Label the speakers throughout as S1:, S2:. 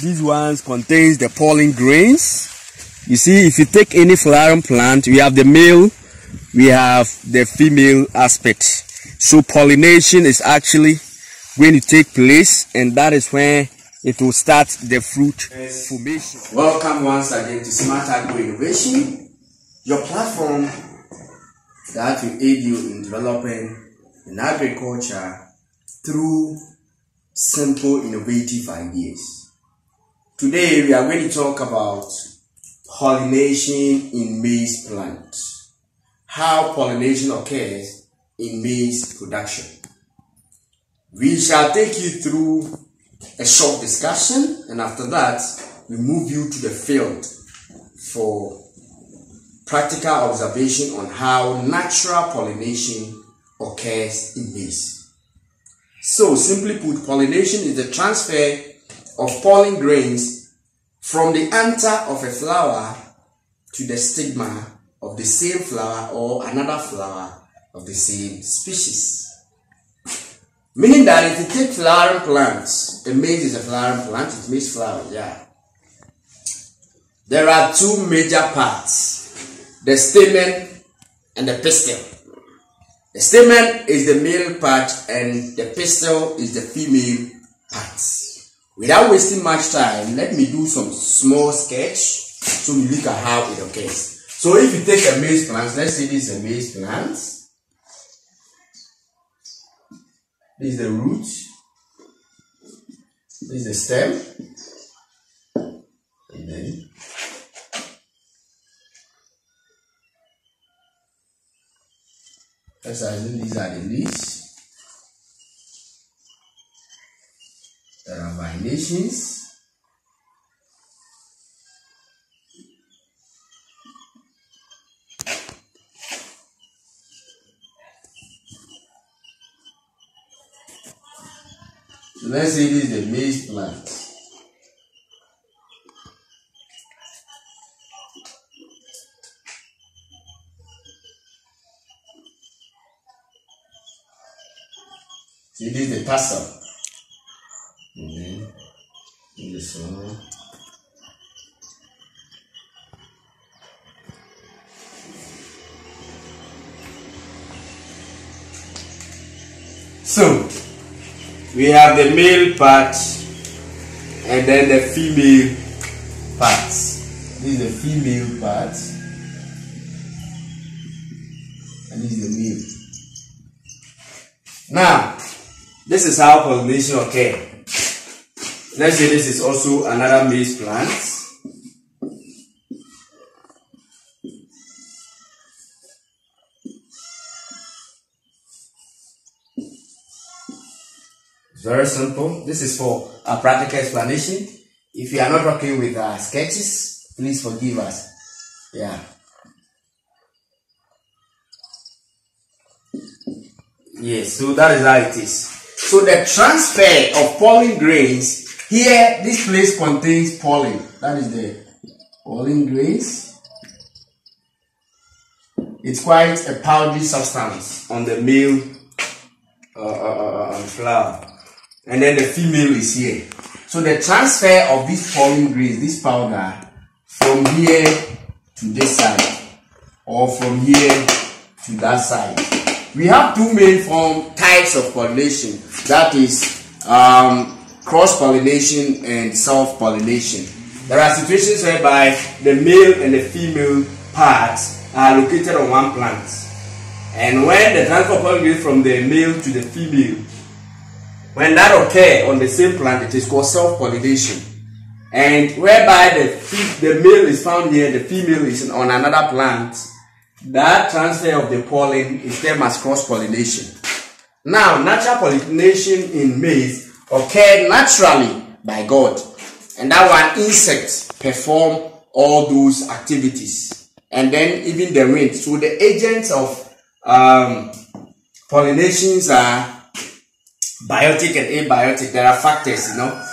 S1: These ones contains the pollen grains. You see, if you take any flowering plant, we have the male, we have the female aspect. So pollination is actually going to take place and that is when it will start the fruit formation.
S2: Welcome once again to Smart Agro Innovation, your platform that will aid you in developing in agriculture through simple innovative ideas. Today we are going to talk about pollination in maize plants. How pollination occurs in maize production. We shall take you through a short discussion and after that we move you to the field for practical observation on how natural pollination occurs in maize. So simply put, pollination is the transfer of pollen grains from the anther of a flower to the stigma of the same flower or another flower of the same species. Meaning that if you take flowering plants, a maize is a flowering plant, it makes flowers, yeah. There are two major parts, the stamen and the pistil. The stamen is the male part and the pistil is the female part. Without wasting much time, let me do some small sketch so we look at how it occurs. So if you take a maize plant, let's say this is a maize plant. This is the root. This is the stem. And then these are the leaves. There are venations. So let's say this is the maize plant. See this is the tassel. One. So we have the male part and then the female part. This is the female part and this is the male. Now, this is how pollination occurs. Let's say this is also another maize plant. Very simple. This is for a practical explanation. If you are not working with uh, sketches, please forgive us. Yeah. Yes, so that is how it is. So the transfer of pollen grains, here this place contains pollen. That is the pollen grains. It's quite a powdery substance on the male uh, uh, uh, flower and then the female is here. So the transfer of this pollen grains, this powder, from here to this side, or from here to that side. We have two main form types of pollination. That is um, cross pollination and self pollination. There are situations whereby the male and the female parts are located on one plant, and when the transfer of pollen grains from the male to the female when that occurs on the same plant, it is called self-pollination. And whereby the, the male is found here, the female is on another plant, that transfer of the pollen is termed as cross-pollination. Now, natural pollination in maize occurred naturally by God. And that one, insects perform all those activities. And then even the wind. So the agents of um, pollinations are biotic and abiotic, there are factors, you know.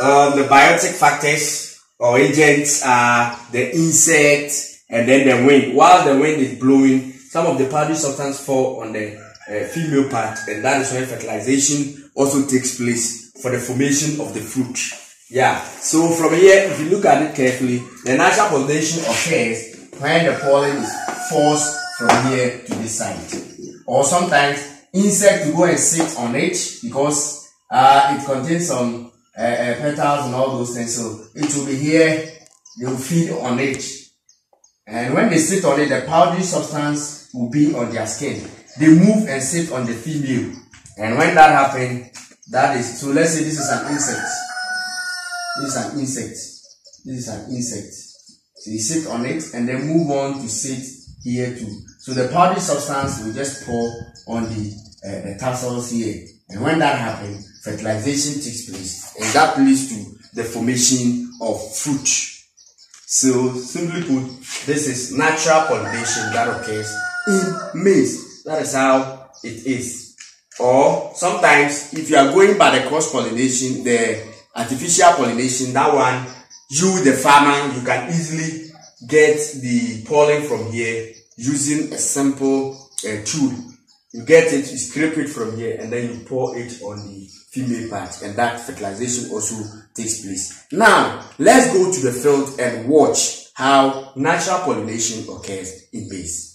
S2: Um, the biotic factors or agents are the insect and then the wind. While the wind is blowing, some of the powdery substance fall on the uh, female part, and that is when fertilization also takes place for the formation of the fruit. Yeah, so from here, if you look at it carefully, the natural pollination occurs when the pollen is forced from here to this side. Or sometimes insect to go and sit on it because uh, it contains some uh, uh, petals and all those things. So it will be here, they will feed on it. And when they sit on it, the powdery substance will be on their skin. They move and sit on the female. And when that happens, that is, so let's say this is an insect. This is an insect. This is an insect. So you sit on it and then move on to sit here too. So the powdery substance will just pour on the, uh, the tassels here. And when that happens, fertilization takes place. And that leads to the formation of fruit. So simply put, this is natural pollination that occurs in maize. That is how it is. Or sometimes if you are going by the cross pollination, the artificial pollination, that one, you the farmer, you can easily get the pollen from here using a simple uh, tool. You get it, you scrape it from here, and then you pour it on the female part, and that fertilization also takes place. Now, let's go to the field and watch how natural pollination occurs in maize.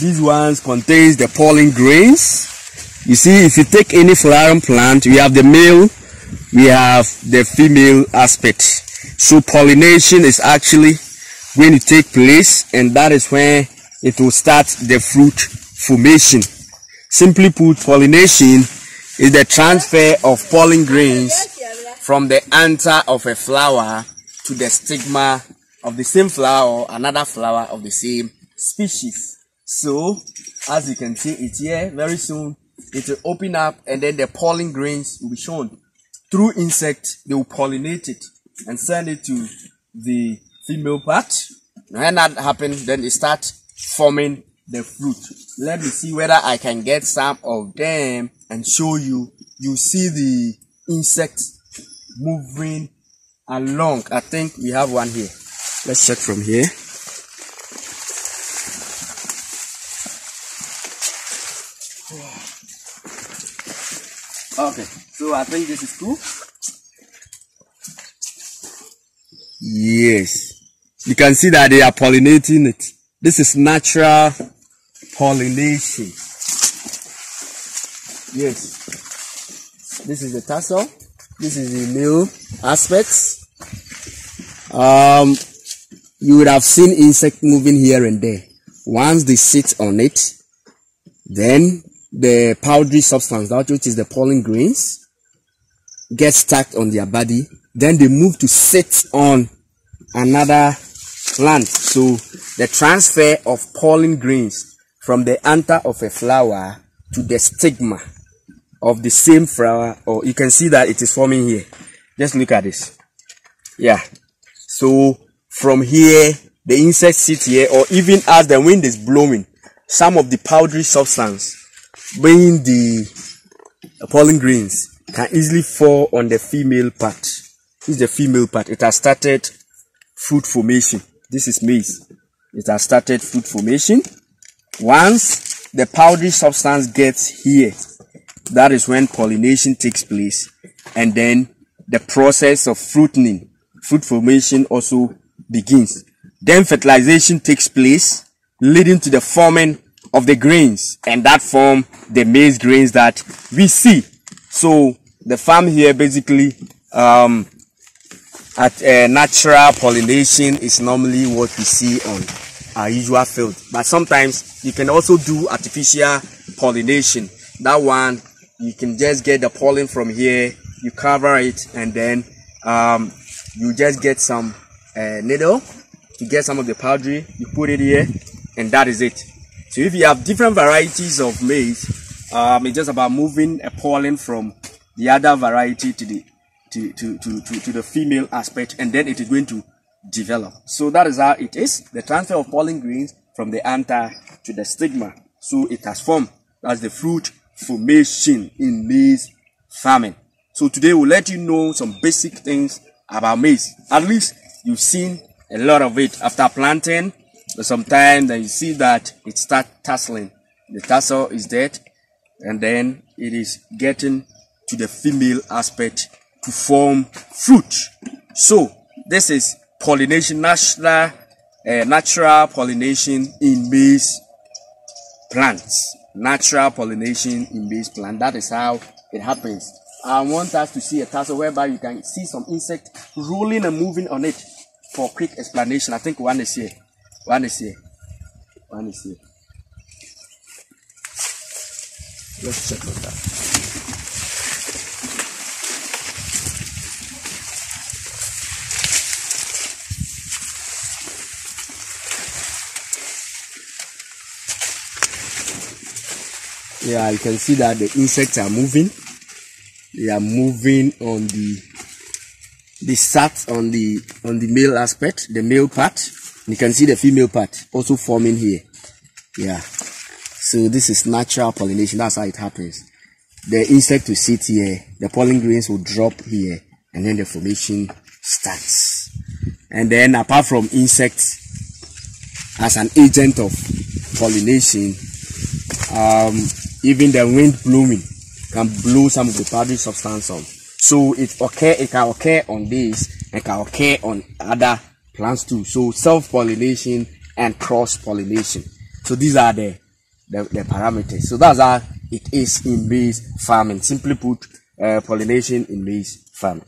S1: These ones contains the pollen grains you see, if you take any flowering plant, we have the male, we have the female aspect. So pollination is actually going to take place and that is when it will start the fruit formation. Simply put, pollination is the transfer of pollen grains from the anther of a flower to the stigma of the same flower or another flower of the same species. So, as you can see, it's here very soon it will open up and then the pollen grains will be shown. Through insect, they will pollinate it and send it to the female part. When that happens, then they start forming the fruit. Let me see whether I can get some of them and show you. You see the insects moving along. I think we have one here. Let's check from here. Okay, so I think this is cool. Yes, you can see that they are pollinating it. This is natural pollination. Yes, this is the tassel. This is the male aspects. Um, you would have seen insect moving here and there. Once they sit on it, then the powdery substance, that which is the pollen grains, get stuck on their body. Then they move to sit on another plant. So the transfer of pollen grains from the anther of a flower to the stigma of the same flower, or you can see that it is forming here. Just look at this. Yeah. So from here, the insects sit here, or even as the wind is blowing, some of the powdery substance being the pollen grains can easily fall on the female part. This is the female part. It has started fruit formation. This is maize. It has started fruit formation. Once the powdery substance gets here, that is when pollination takes place. And then the process of fruiting, fruit formation also begins. Then fertilization takes place, leading to the forming of the grains and that form the maize grains that we see. So the farm here basically um, at uh, natural pollination is normally what we see on our usual field. But sometimes you can also do artificial pollination. That one you can just get the pollen from here, you cover it, and then um, you just get some uh, needle to get some of the powdery. You put it here, and that is it. So if you have different varieties of maize, um, it's just about moving a pollen from the other variety to the to, to, to, to, to the female aspect and then it is going to develop. So that is how it is. The transfer of pollen grains from the anther to the stigma. So it has formed. That's the fruit formation in maize farming. So today we'll let you know some basic things about maize. At least you've seen a lot of it after planting sometimes then you see that it starts tasseling. The tassel is dead and then it is getting to the female aspect to form fruit. So this is pollination, natural, uh, natural pollination in maize plants. Natural pollination in maize plant. That is how it happens. I want us to see a tassel whereby you can see some insect rolling and moving on it for quick explanation. I think one is here. One is here. One is here. Let's check on that. Yeah, you can see that the insects are moving. They are moving on the the sat on the on the male aspect, the male part. You can see the female part also forming here. Yeah. So this is natural pollination. That's how it happens. The insect will sit here, the pollen grains will drop here, and then the formation starts. And then apart from insects as an agent of pollination, um, even the wind blowing can blow some of the powdery substance on. So it occur, it can occur on this, it can occur on other plants too. So self-pollination and cross-pollination. So these are the, the, the parameters. So that's how it is in maize farming. Simply put, uh, pollination in maize farming.